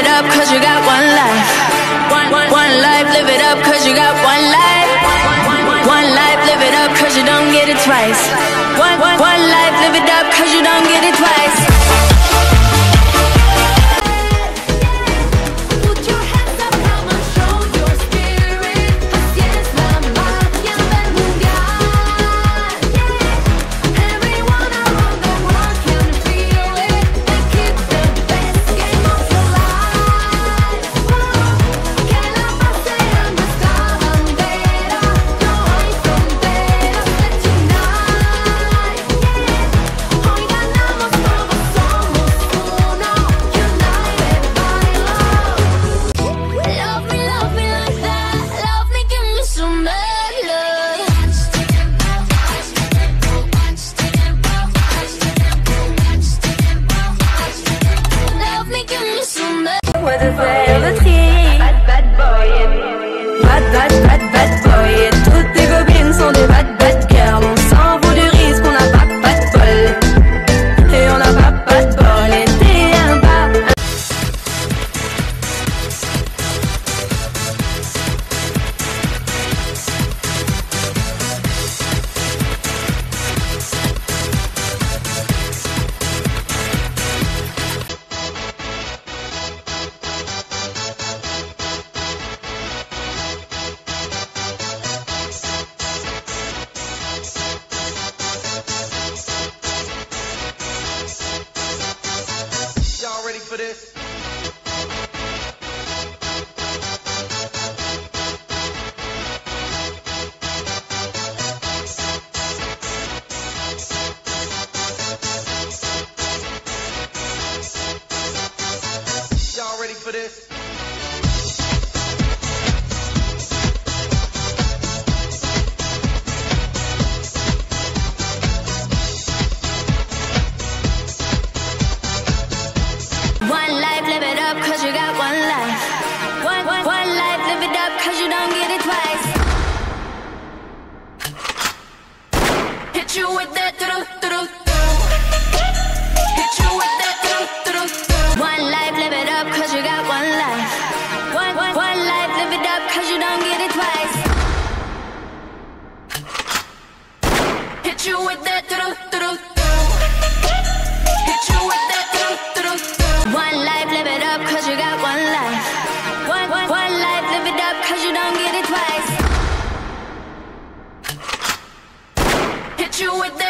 it up cause you got one life. One life, live it up cause you got one life. One, one life, live it up cause you don't get it twice. One, one, one life, live it What a veil this. One life, live it up, you got one life. One, one, one life, live it up, you don't get it twice. Hit you with that do do do. Hit you with that do do do. One life. you with the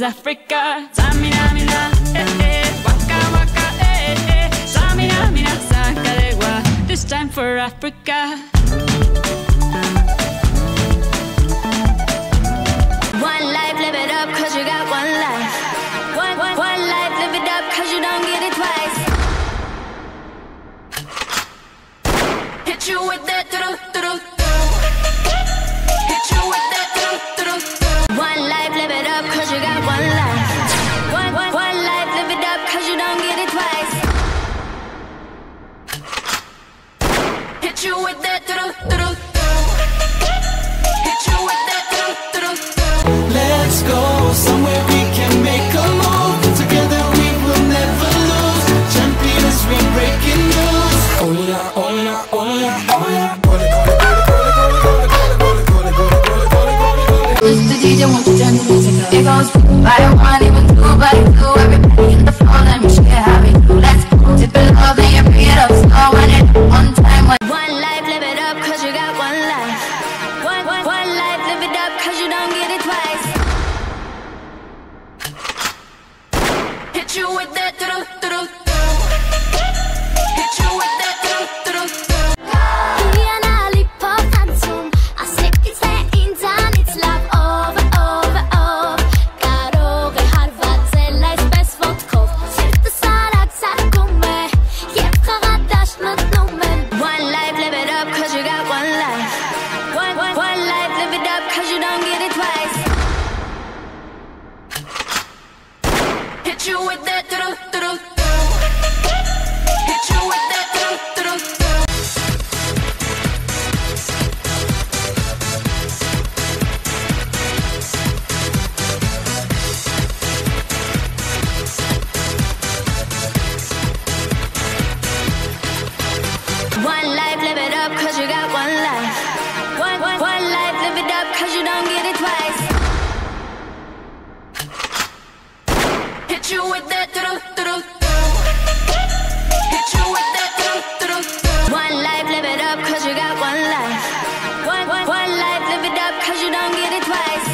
is Africa. Mina, eh, eh. Waka, waka, eh, eh. Mina. This time for Africa. Let's go somewhere we can make a move. Together we will never lose. Champions, we breaking news. Hola, hola, hola, hola. This is the DJ wants to turn the music up. It goes, I don't want even two, but two, everybody. you with that. Hit you with that. Hit you with that. One life, live it you got one life. One, one, one life, live it you don't get it twice.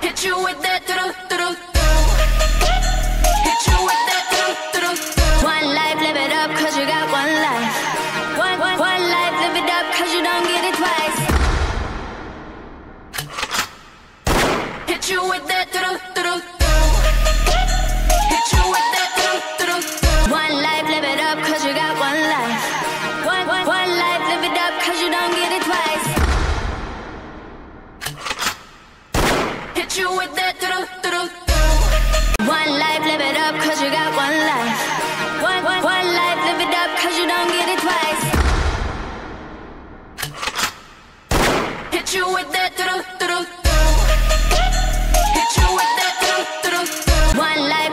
Hit you with that. you with that. my life.